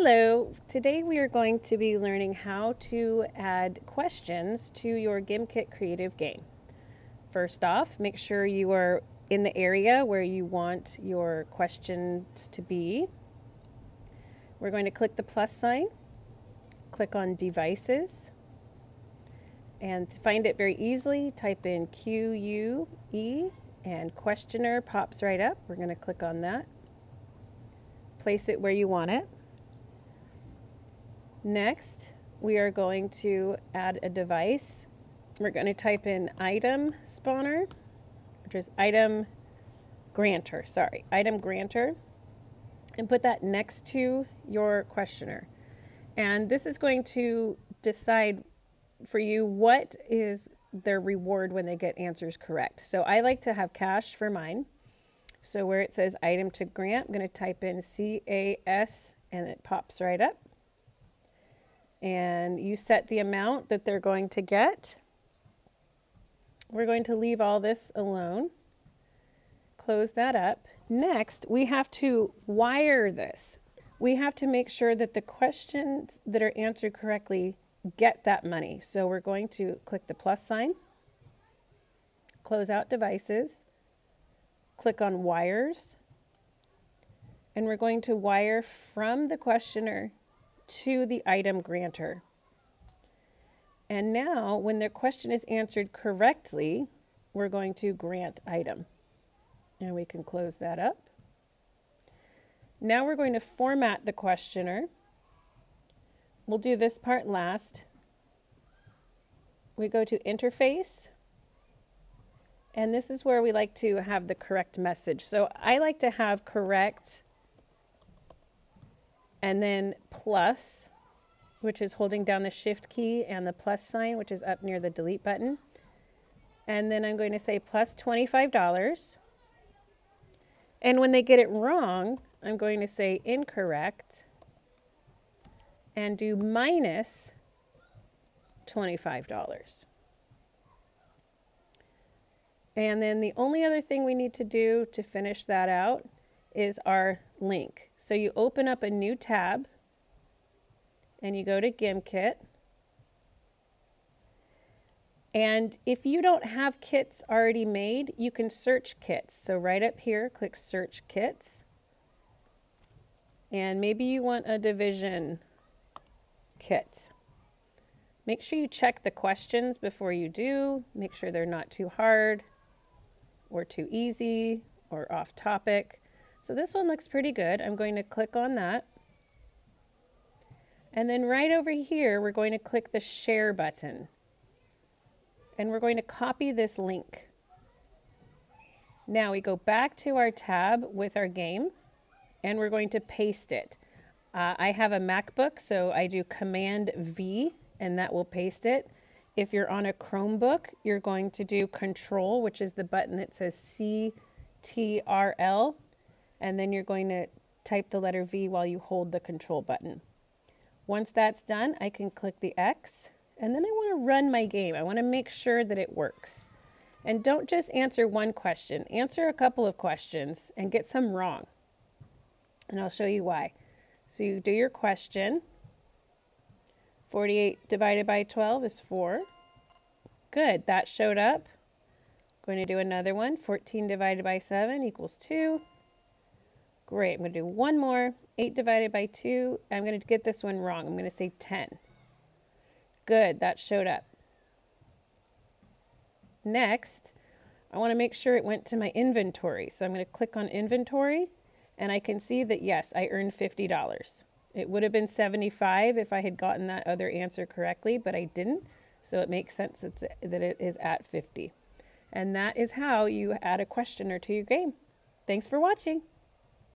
Hello, today we are going to be learning how to add questions to your Gimkit Creative game. First off, make sure you are in the area where you want your questions to be. We're going to click the plus sign, click on devices, and to find it very easily, type in QUE and questioner pops right up. We're going to click on that. Place it where you want it. Next, we are going to add a device. We're going to type in item spawner, which is item granter, sorry, item granter, and put that next to your questioner. And this is going to decide for you what is their reward when they get answers correct. So I like to have cash for mine. So where it says item to grant, I'm going to type in CAS and it pops right up and you set the amount that they're going to get. We're going to leave all this alone. Close that up. Next, we have to wire this. We have to make sure that the questions that are answered correctly get that money. So we're going to click the plus sign, close out devices, click on wires, and we're going to wire from the questioner to the item granter. And now, when their question is answered correctly, we're going to grant item. And we can close that up. Now we're going to format the questioner. We'll do this part last. We go to interface. And this is where we like to have the correct message. So I like to have correct and then plus, which is holding down the shift key and the plus sign, which is up near the delete button. And then I'm going to say plus $25. And when they get it wrong, I'm going to say incorrect and do minus $25. And then the only other thing we need to do to finish that out is our link. So you open up a new tab and you go to Gimkit. And if you don't have kits already made, you can search kits. So right up here, click search kits. And maybe you want a division kit. Make sure you check the questions before you do. Make sure they're not too hard or too easy or off topic. So this one looks pretty good. I'm going to click on that. And then right over here, we're going to click the share button. And we're going to copy this link. Now we go back to our tab with our game and we're going to paste it. Uh, I have a MacBook, so I do Command V and that will paste it. If you're on a Chromebook, you're going to do Control, which is the button that says CTRL and then you're going to type the letter V while you hold the control button. Once that's done, I can click the X, and then I want to run my game. I want to make sure that it works. And don't just answer one question, answer a couple of questions and get some wrong. And I'll show you why. So you do your question. 48 divided by 12 is 4. Good, that showed up. Going to do another one. 14 divided by 7 equals 2. Great, I'm going to do one more. 8 divided by 2. I'm going to get this one wrong. I'm going to say 10. Good, that showed up. Next, I want to make sure it went to my inventory. So I'm going to click on inventory and I can see that yes, I earned $50. It would have been 75 if I had gotten that other answer correctly, but I didn't. So it makes sense that it is at 50. And that is how you add a questioner to your game. Thanks for watching.